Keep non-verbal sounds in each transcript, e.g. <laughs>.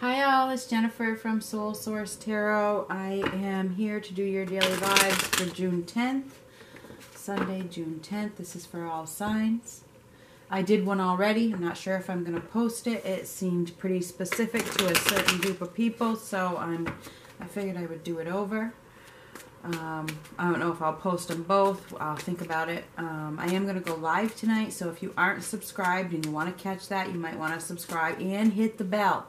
Hi all, it's Jennifer from Soul Source Tarot. I am here to do your daily vibes for June 10th, Sunday, June 10th. This is for all signs. I did one already. I'm not sure if I'm going to post it. It seemed pretty specific to a certain group of people, so I'm I figured I would do it over. Um, I don't know if I'll post them both. I'll think about it. Um, I am going to go live tonight, so if you aren't subscribed and you want to catch that, you might want to subscribe and hit the bell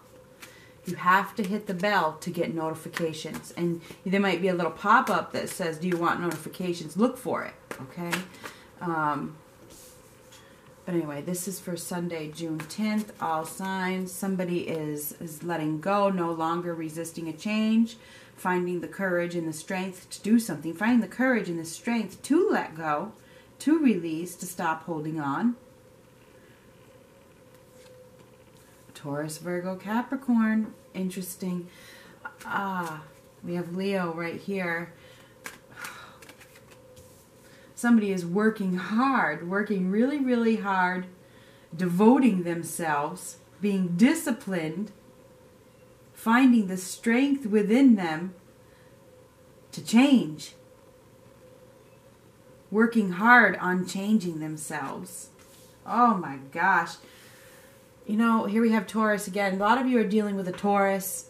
you have to hit the bell to get notifications. And there might be a little pop up that says, Do you want notifications? Look for it, okay? Um, but anyway, this is for Sunday, June 10th. All signs. Somebody is, is letting go, no longer resisting a change, finding the courage and the strength to do something, finding the courage and the strength to let go, to release, to stop holding on. Taurus, Virgo, Capricorn. Interesting. Ah, we have Leo right here. Somebody is working hard, working really, really hard, devoting themselves, being disciplined, finding the strength within them to change. Working hard on changing themselves. Oh my gosh you know, here we have Taurus again. A lot of you are dealing with a Taurus,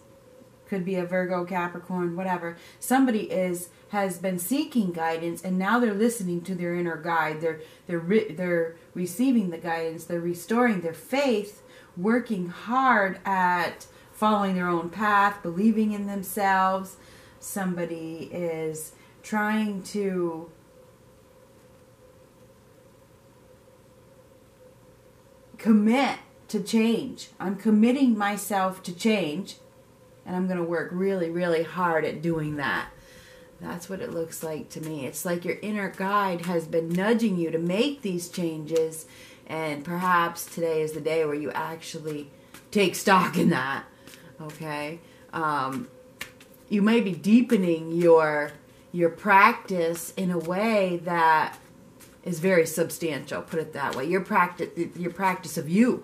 could be a Virgo, Capricorn, whatever. Somebody is has been seeking guidance, and now they're listening to their inner guide. They're they're re- they're receiving the guidance. They're restoring their faith, working hard at following their own path, believing in themselves. Somebody is trying to commit to change. I'm committing myself to change, and I'm going to work really, really hard at doing that. That's what it looks like to me. It's like your inner guide has been nudging you to make these changes, and perhaps today is the day where you actually take stock in that. Okay? Um, you may be deepening your your practice in a way that is very substantial put it that way your practice your practice of you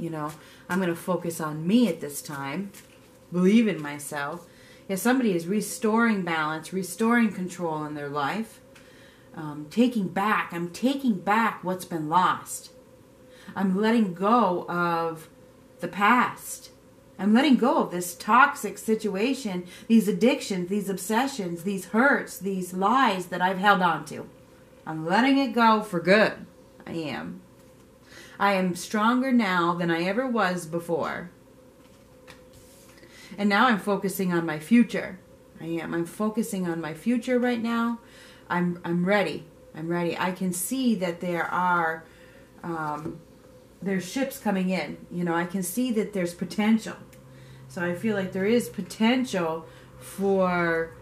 you know, I'm going to focus on me at this time, believe in myself. Yeah, somebody is restoring balance, restoring control in their life, um, taking back. I'm taking back what's been lost. I'm letting go of the past. I'm letting go of this toxic situation, these addictions, these obsessions, these hurts, these lies that I've held on to. I'm letting it go for good. I am. I am stronger now than I ever was before. And now I'm focusing on my future. I am. I'm focusing on my future right now. I'm I'm ready. I'm ready. I can see that there are um, there's ships coming in. You know, I can see that there's potential. So I feel like there is potential for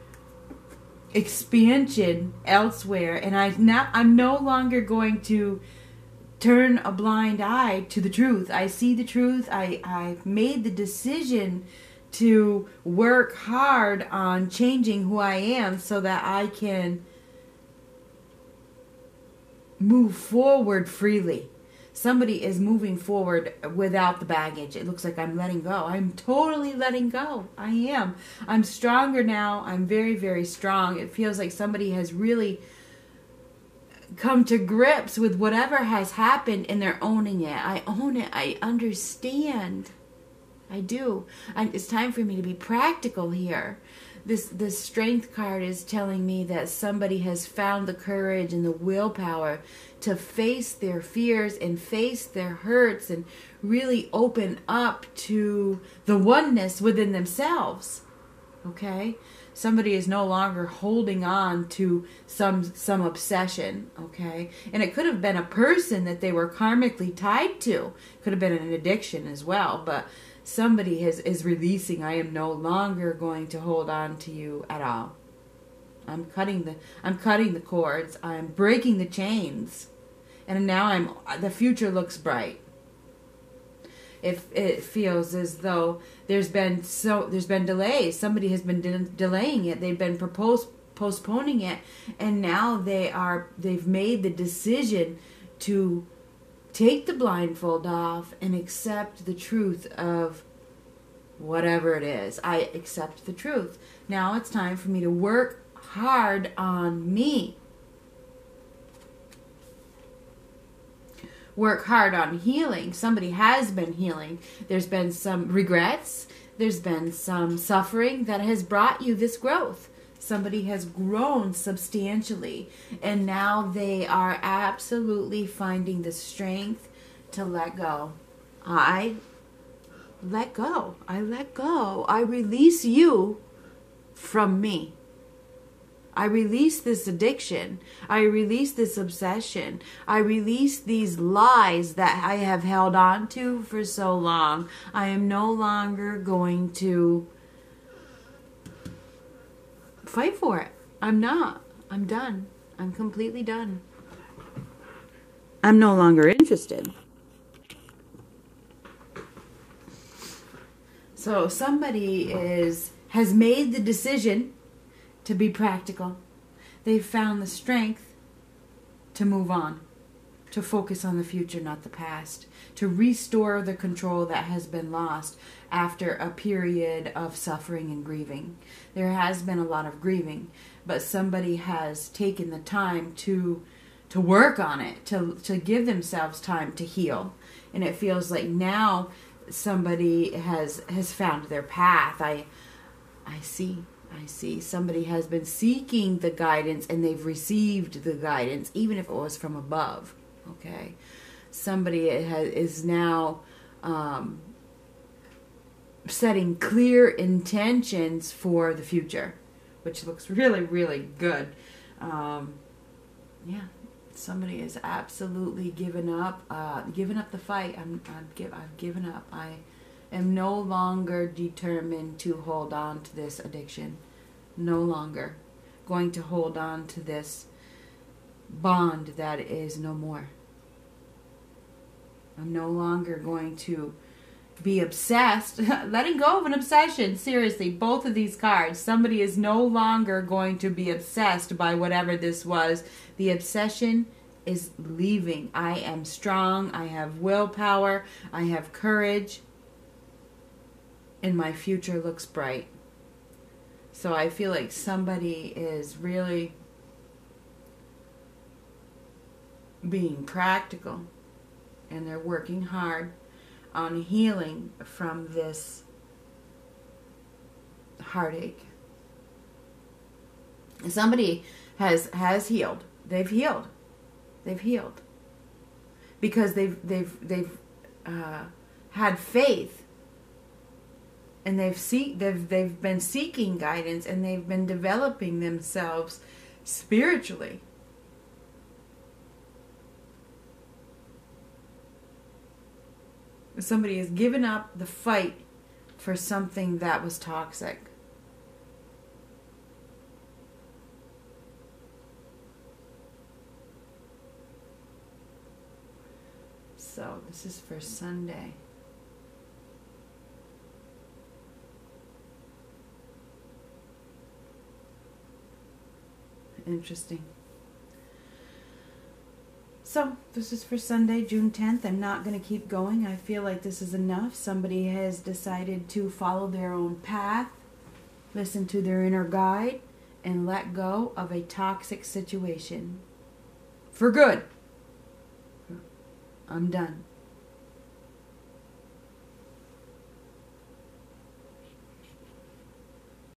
expansion elsewhere and I now I'm no longer going to turn a blind eye to the truth. I see the truth. I, I've made the decision to work hard on changing who I am so that I can move forward freely. Somebody is moving forward without the baggage. It looks like I'm letting go. I'm totally letting go. I am. I'm stronger now. I'm very, very strong. It feels like somebody has really come to grips with whatever has happened and they're owning it. I own it. I understand. I do. It's time for me to be practical here. This this strength card is telling me that somebody has found the courage and the willpower to face their fears and face their hurts and really open up to the oneness within themselves. Okay? somebody is no longer holding on to some some obsession okay? And it could have been a person that they were karmically tied to. Could have been an addiction as well but somebody is is releasing i am no longer going to hold on to you at all. I'm cutting the i'm cutting the cords. I'm breaking the chains. And now i'm the future looks bright if it feels as though there's been so there's been delays somebody has been de- delaying it they've been proposed postponing it and now they are they've made the decision to take the blindfold off and accept the truth of whatever it is. I accept the truth. Now it's time for me to work hard on me. Work hard on healing. Somebody has been healing. There's been some regrets. There's been some suffering that has brought you this growth. Somebody has grown substantially, and now they are absolutely finding the strength to let go. I let go. I let go. I release you from me. I release this addiction. I release this obsession. I release these lies that I have held on to for so long. I am no longer going to fight for it. I'm not. I'm done. I'm completely done. I'm no longer interested. So somebody is has made the decision to be practical. They've found the strength to move on, to focus on the future, not the past, to restore the control that has been lost after a period of suffering and grieving. There has been a lot of grieving, but somebody has taken the time to to work on it, to to give themselves time to heal. And it feels like now somebody has has found their path. I I see. I see. Somebody has been seeking the guidance and they've received the guidance, even if it was from above. Okay. Somebody is now um, setting clear intentions for the future, which looks <laughs> really, really good. Um, yeah, somebody is absolutely given up, uh, given up the fight. I'm, I'm give, I've given up. I am no longer determined to hold on to this addiction. No longer going to hold on to this bond that is no more. I'm no longer going to be obsessed. <laughs> Letting go of an obsession. Seriously, both of these cards. Somebody is no longer going to be obsessed by whatever this was. The obsession is leaving. I am strong. I have willpower. I have courage. And my future looks bright. So I feel like somebody is really being practical and they're working hard on healing from this heartache. Somebody has has healed. They've healed. They've healed because they've they've they've uh, had faith and they've seek they've they've been seeking guidance and they've been developing themselves spiritually. Somebody has given up the fight for something that was toxic. So, this is for Sunday. Interesting. So, this is for Sunday, June 10th. I'm not going to keep going. I feel like this is enough. Somebody has decided to follow their own path, listen to their inner guide, and let go of a toxic situation. For good. I'm done.